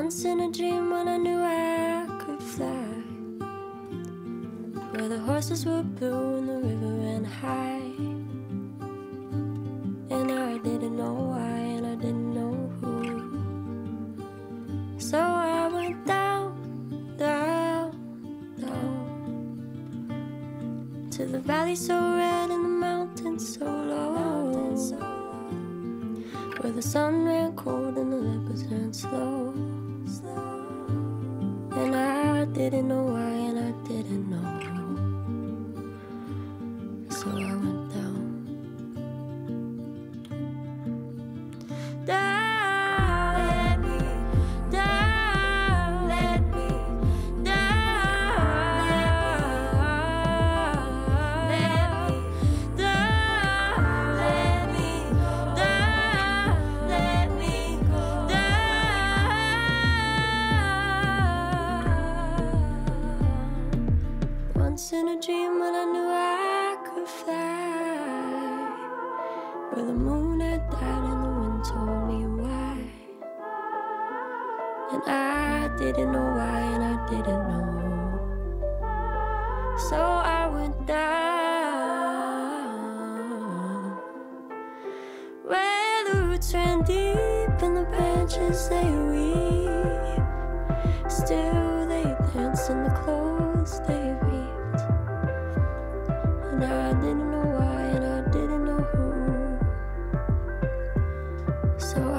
Once in a dream when I knew I could fly. Where the horses were blue and the river ran high. And I didn't know why and I didn't know who. So I went down, down, down. To the valley so red and the mountains so low Where the sun ran cold and the leopards ran slow and I didn't know why, and I didn't know. In a dream when I knew I could fly, where the moon had died and the wind told me why, and I didn't know why, and I didn't know. So I went down where the roots ran deep and the branches they weep. Still they dance in the clothes they So